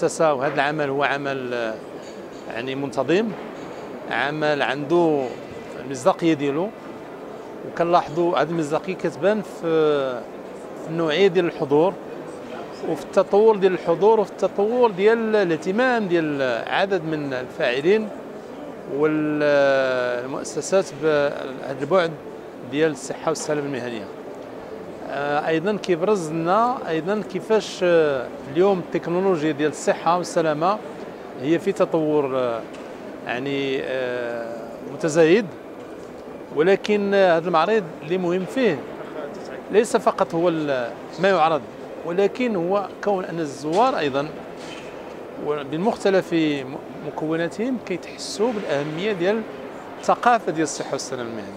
المؤسسه وهذا العمل هو عمل آه، يعني منتظم عمل عنده المصداقيه ديالو. وكنلاحظوا هذه المصداقيه كتبان في النوعية ديال الحضور وفي التطور ديال الحضور وفي التطور ديال الاهتمام ديال عدد من الفاعلين والمؤسسات بهذا البعد ديال الصحة والسلامة المهنية. آه، أيضا كيبرز لنا أيضا كيفاش آه، اليوم التكنولوجيا ديال الصحة والسلامة هي في تطور آه، يعني متزايد. ولكن هذا المعرض اللي مهم فيه ليس فقط هو ما يعرض ولكن هو كون أن الزوار أيضا بمختلف مكوناتهم كيتحسوا بالأهمية ديال الثقافة ديال الصحة والسلامة. المهنيه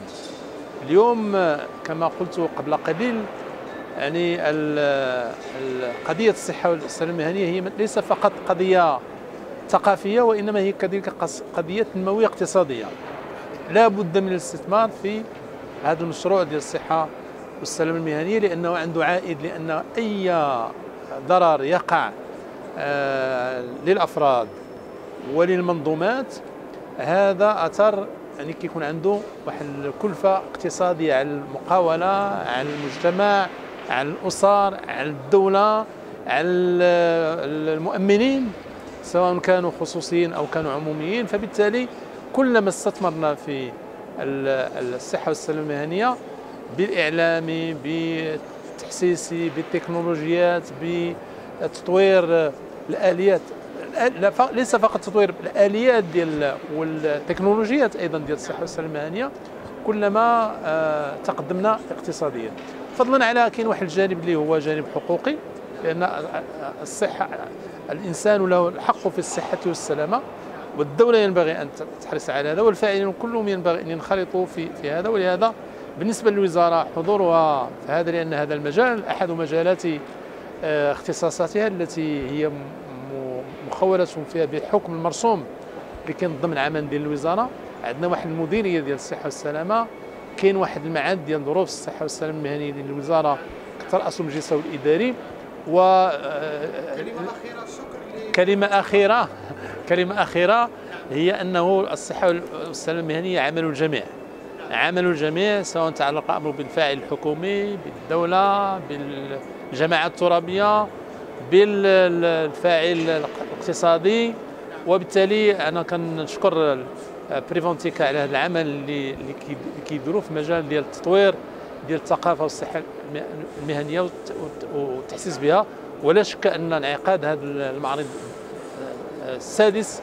اليوم كما قلت قبل قليل يعني قضيه الصحة والسلامه المهنية هي ليس فقط قضية ثقافية وإنما هي كذلك قضية تنمويه اقتصادية. لا بد من الاستثمار في هذا المشروع ديال الصحة والسلامه المهنية لأنه عنده عائد لأن أي ضرر يقع آه، للأفراد وللمنظومات هذا أثر يعني كيكون عنده واحد الكلفة اقتصادية على المقاولة على المجتمع على الأسر على الدولة على المؤمنين سواء كانوا خصوصيين أو كانوا عموميين. فبالتالي كلما استثمرنا في الصحة والسلامة المهنية بالإعلام بالتحسيس بالتكنولوجيات بتطوير الآليات ليس فقط تطوير الآليات ديال والتكنولوجيات أيضا ديال الصحة والسلامة المهنية كلما آه، تقدمنا اقتصاديا. فضلا على كاين واحد الجانب اللي هو جانب حقوقي لأن الصحة الإنسان له الحق في الصحة والسلامة والدولة ينبغي أن تحرص على هذا والفاعلين كلهم ينبغي أن ينخرطوا في في هذا ولهذا بالنسبة للوزارة حضورها في هذا لأن هذا المجال أحد مجالات آه، اختصاصاتها التي هي مخولة فيها بحكم المرسوم اللي كينظم العمل ديال الوزارة. عندنا واحد المديرية ديال الصحة والسلامة كاين واحد المعاد ديال ظروف الصحة والسلامه المهنيه ديال الوزارة مجلسه الإداري و آه، كلمة أخيرة شكر كلمة أخيرة كلمة أخيرة هي أنه الصحة والسلامه المهنيه عمل الجميع. عمل الجميع سواء تعلق الامر بالفاعل الحكومي بالدولة بالجماعة الترابية بالفاعل الاقتصادي. وبالتالي أنا كنشكر بريفونتيكا على هذا العمل اللي اللي كيديروا في مجال ديال التطوير ديال الثقافة والصحة المهنية والتحسيس بها. ولا شك أن انعقاد هذا المعرض السادس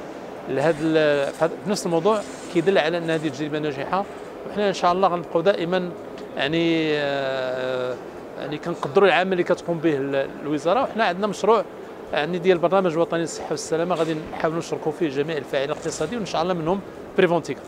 لهذا نفس الموضوع كيدل على أن هذه تجربه ناجحة. وحنا إن شاء الله غنبقاو دائما يعني آه، يعني كنقدروا العمل اللي كتقوم به الوزارة. وحنا عندنا مشروع يعني ديال البرنامج الوطني للصحة والسلامة غادي نحاولوا نشاركوا فيه جميع الفاعلين الاقتصاديين. وإن شاء الله منهم بريفونتيكا